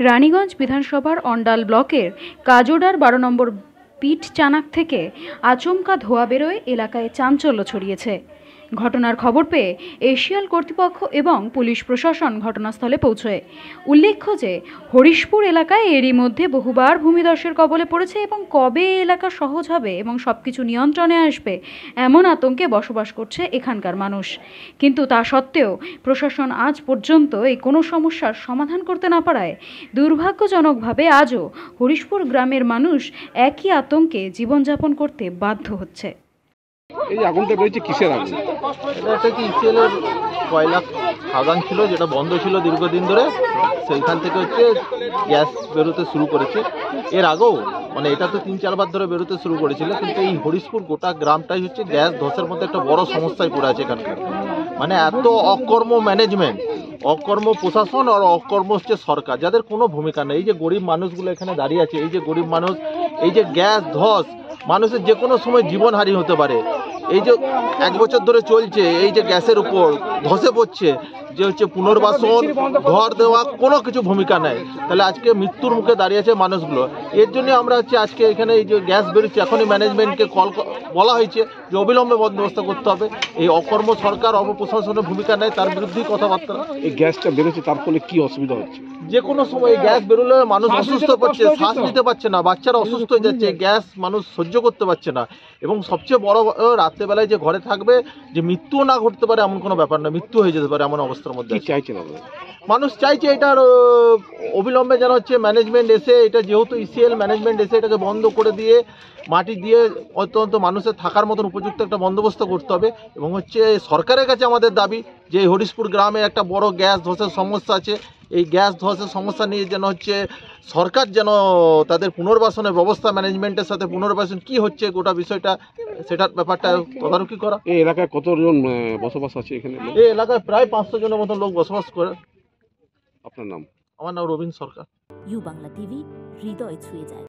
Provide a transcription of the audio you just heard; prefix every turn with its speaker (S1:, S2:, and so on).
S1: রানীগঞ্জ বিধানসভার অন্ডাল ব্লকের কাজোডার বারো নম্বর পিঠ চানাক থেকে আচমকা ধোয়া বেরোয় এলাকায় চাঞ্চল্য ছড়িয়েছে। ঘটনার খবর পেয়ে এশিয়াল কর্তৃপক্ষ এবং পুলিশ প্রশাসন ঘটনাস্থলে পৌঁছয়। উল্লেখ্য যে, হরিশপুর এলাকায় এরই মধ্যে বহুবার ভূমিধসের কবলে পড়েছে এবং কবে এলাকা সহজ হবে এবং সব কিছু নিয়ন্ত্রণে আসবে এমন আতঙ্কে বসবাস করছে এখানকার মানুষ। কিন্তু তা সত্ত্বেও প্রশাসন আজ পর্যন্ত এই কোনো সমস্যার সমাধান করতে না পারায় দুর্ভাগ্যজনকভাবে আজও হরিশপুর গ্রামের মানুষ একই আতঙ্কে জীবনযাপন করতে বাধ্য হচ্ছে।
S2: এই আগুনটা বেরিয়েছে কিসের আগুন?
S3: এটা একটা কি ইসিএলের কয়লা খাদান ছিল, যেটা বন্ধ ছিল দীর্ঘদিন ধরে। সেইখান থেকে হচ্ছে গ্যাস বেরোতে শুরু করেছে। এর আগেও মানে এটা তো তিন, চারবার ধরে বেরোতে শুরু করেছিল, কিন্তু এই হরিশপুর গোটা গ্রামটাই হচ্ছে গ্যাস ধসের মধ্যে একটা বড় সমস্যায় পড়ে আছে এখানকার। মানে এত অকর্ম ম্যানেজমেন্ট, অকর্ম প্রশাসন আর অকর্ম হচ্ছে সরকার, যাদের কোনো ভূমিকা নেই। এই যে গরিব মানুষগুলো এখানে দাঁড়িয়ে আছে, এই যে গরিব মানুষ, এই যে গ্যাস ধস, মানুষের যে কোনো সময় জীবনহানি হতে পারে। এই যে এক বছর ধরে চলছে এই যে গ্যাসের উপর ধসে পড়ছে যে হচ্ছে পুনর্বাসন ঘর দেওয়া কোনো কিছু ভূমিকা নেই। তাহলে আজকে মৃত্যুর মুখে দাঁড়িয়েছে মানুষগুলো। এর জন্য আমরা হচ্ছে আজকে এখানে এই যে গ্যাস বেরোচ্ছে এখনই ম্যানেজমেন্টকে কল ক- বলা হয়েছে যে অবিলম্বে বন্দোবস্ত করতে হবে। এই অকর্ম সরকার অপপ্রশাসনের ভূমিকা নেয় তার বিরুদ্ধেই কথাবার্তা।
S2: এই গ্যাসটা বেরোচ্ছে তার ফলে কী অসুবিধা হচ্ছে?
S3: যে কোনো সময় এই গ্যাস বেরোলে মানুষ অসুস্থ পাচ্ছে শ্বাস নিতে পারছে না বাচ্চারা অসুস্থ হয়ে যাচ্ছে গ্যাস মানুষ সহ্য করতে পারছে না। এবং সবচেয়ে বড় ব- রাত্রেবেলায় যে ঘরে থাকবে যে মৃত্যুও না ঘটতে পারে এমন কোনো ব্যাপার না মৃত্যু হয়ে যেতে পারে এমন অবস্থার মধ্যে।
S2: চাইছেন
S3: মানুষ চাইছে এটার অবিলম্বে যেন হচ্ছে ম্যানেজমেন্ট এসে এটা যেহেতু ইসিএল ম্যানেজমেন্ট এসে এটাকে বন্ধ করে দিয়ে মাটি দিয়ে অত্যন্ত মানুষের থাকার মতন উপযুক্ত একটা বন্দোবস্ত করতে হবে এবং হচ্ছে সরকারের কাছে আমাদের দাবি যে হরিশপুর গ্রামে একটা বড় গ্যাস ধসের সমস্যা আছে এই গ্যাস ধসের সমস্যা নিয়ে যেন হচ্ছে সরকার যেন তাদের পুনর্বাসনের ব্যবস্থা ম্যানেজমেন্টের সাথে পুনর্বাসন কি হচ্ছে গোটা বিষয়টা সেটার ব্যাপারটা তদারকি করা।
S2: এই এলাকায় কতজন বসবাস আছে এখানে
S3: এই এলাকায় প্রায় পাঁচশো জনের মতন লোক বসবাস করে।
S2: আপনার নাম?
S3: আমার নাম রবীন্দ্র সরকার।
S4: ইউ বাংলা টিভি হৃদয় ছুঁয়ে যায়।